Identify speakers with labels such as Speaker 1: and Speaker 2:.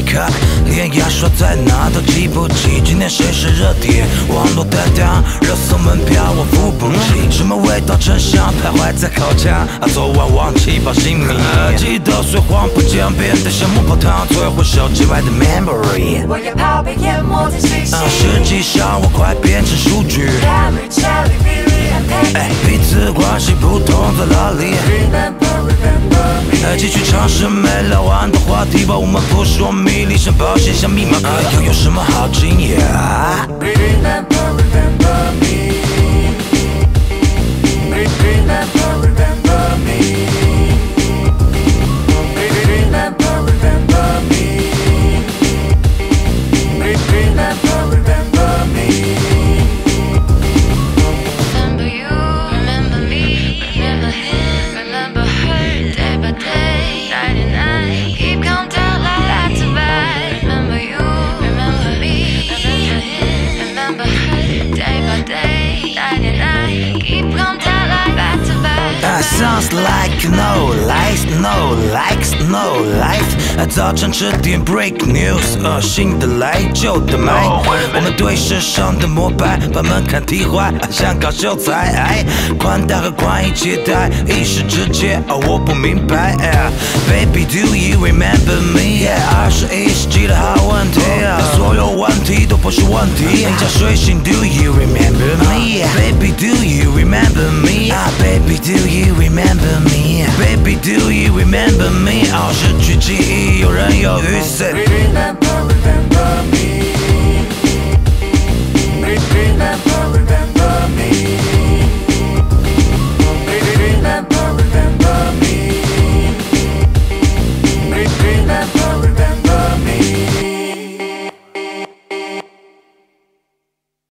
Speaker 1: 看，连牙刷在哪都记不起。今天谁是热点？网络的档，热搜门票我付不起。什么味道真香？徘徊在口腔。啊，昨晚忘记报姓名，记得碎黄不见，变得像木泡汤，摧毁手机外的 memory。
Speaker 2: 我也怕被淹没在信息
Speaker 1: 啊，实际上我快变成数据。继续尝试没聊完的话题把，我们扑朔迷离，像保险箱密码，又有什么好惊讶？sounds like no lies, no likes, no life。早晨吃点 break news，呃，新的来旧的买。我们对时尚的膜拜，把门槛提坏，像搞秀才。哎宽大和宽衣解带，一时之间，哦，我不明白。哎 Baby, do you remember me？二十一世纪的好问题，所有问题都不是问题。人家睡醒，Do you remember me？Baby, do you remember me？啊，Baby, do you remember me？Baby, do you remember me？哦，失去记忆，游刃有余。Say
Speaker 2: Remember,